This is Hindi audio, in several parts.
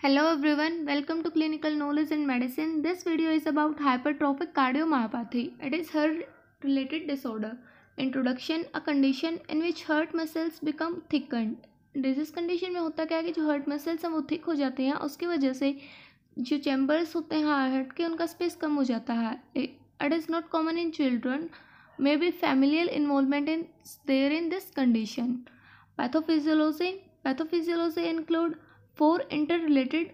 Hello everyone welcome to clinical knowledge in medicine this video is about hypertrophic cardiomyopathy it is heart related disorder introduction a condition in which heart muscles become thickened disease condition में होता क्या है कि जो हर्ट मसल्स हैं वो थिक हो जाते हैं, उसकी वजह से जो चैम्बर्स होते हैं हर्ट के, उनका स्पेस कम हो जाता है। It is not common in children may be familial involvement in there in this condition pathophysiology pathophysiology include four interrelated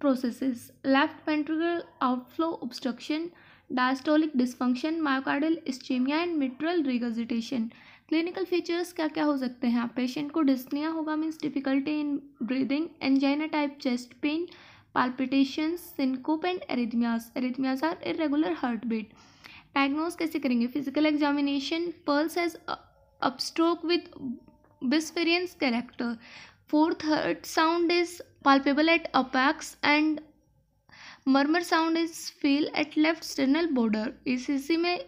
processes, left ventricular outflow obstruction, diastolic dysfunction, myocardial ischemia and mitral regurgitation. Clinical features क्या क्या हो सकते हैं? पेशेंट को डिस्निया होगा means difficulty in breathing angina type chest pain palpitations syncope and arrhythmias arrhythmias are irregular heart beat diagnose कैसे करेंगे? Physical examination pulse has upstroke with bisferiens character Fourth heart sound is palpable at apex and murmur sound is feel at left sternal border. ECG में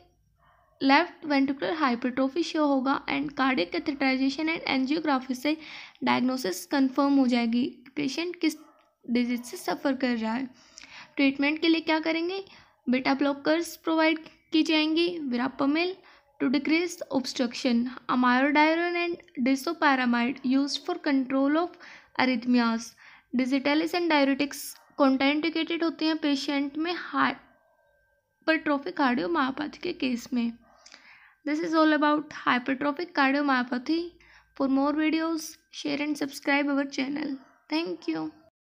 लेफ़्ट वेंट्रिकुलर हाइपरट्रोफी शो होगा and cardiac catheterisation and angiography से डायग्नोसिस कंफर्म हो जाएगी। पेशेंट किस डिज़ीज़ से सफ़र कर रहा है? ट्रीटमेंट के लिए क्या करेंगे? बेटा ब्लॉकर्स प्रोवाइड की जाएँगी विरापमिल to decrease the obstruction. Amiodarone and disopyramide used for control of arrhythmias. Digitalis and diuretics कॉन्टाइंडिकेटेड होते हैं पेशेंट में हाइपरट्रोफिक कार्डियोमायोपैथी के केस में this is all about hypertrophic cardiomyopathy for more videos share and subscribe our channel thank you